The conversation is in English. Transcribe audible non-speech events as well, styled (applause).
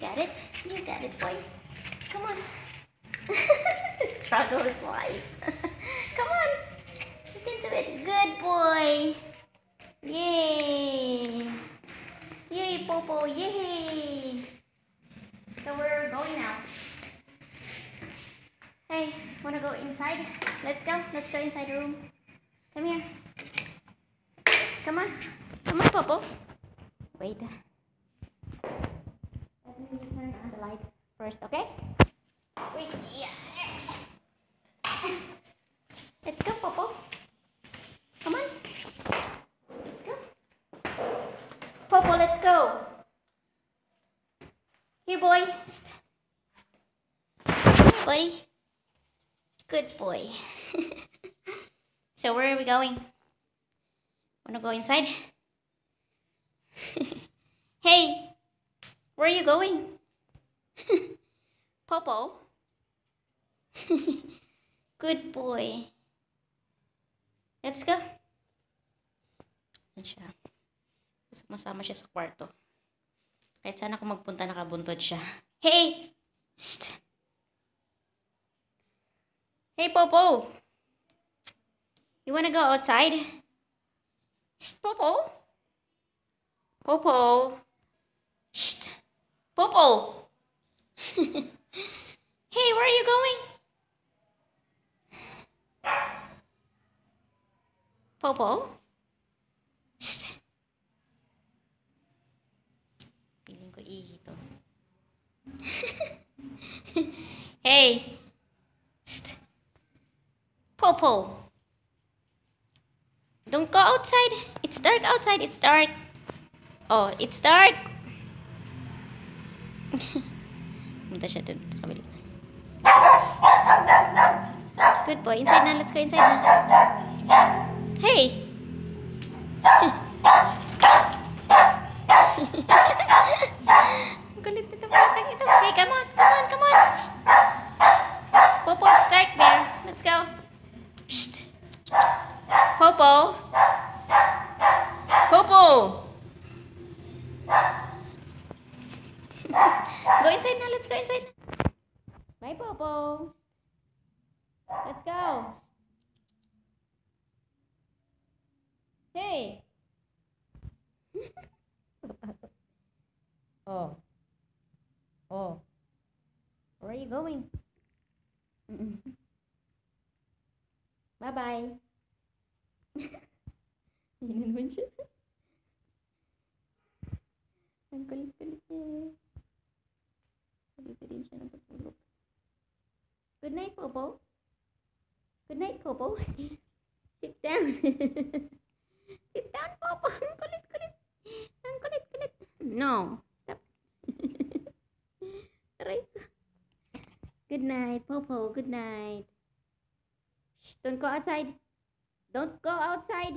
got it. You got it, boy. Come on. (laughs) Struggle is life. (laughs) Come on. You can do it. Good boy. Yay. Yay, Popo. Yay. So we're we going now. Hey, wanna go inside? Let's go. Let's go inside the room. Come here. Come on. Come on, Popo. Wait. Let me turn on the light first, okay? Wait. Yeah. Let's go, Popo. Come on. Let's go. Popo, let's go. Here, boy. Buddy. Good boy. (laughs) so where are we going? Wanna go inside? (laughs) hey, where are you going? (laughs) Popo. (laughs) Good boy. Let's go. Yan siya. Masama siya sa kwarto. Kahit sana kung magpunta nakabuntod siya. Hey! Shh! Hey, Popo! You wanna go outside? Shh, Popo! Popo! Shh! Popo! (laughs) hey, where are you going? Popo? Shh! Feeling ko ihi (laughs) hey! Popo! Don't go outside. It's dark outside. It's dark. Oh, it's dark. (laughs) Punta siya dun. Good boy. Inside na. Let's go inside na. Hey! (laughs) Come on. Come on. Come on. Popo, it's there. Let's go. Popo. Popo. go inside na. Let's go inside. Bye, Popo. Let's go. Hey. (laughs) oh. Oh. Where are you going? (laughs) Bye-bye. Yun naman siya. Ang kulit-kulit niya. Good night, Popo. Good night, Popo. (laughs) Sit down. (laughs) Sit down, Popo. Ang kulit-kulit. Ang kulit-kulit. No. Stop. (laughs) Aray. Good night, Popo. Good night. Shh, don't go outside. Don't go outside.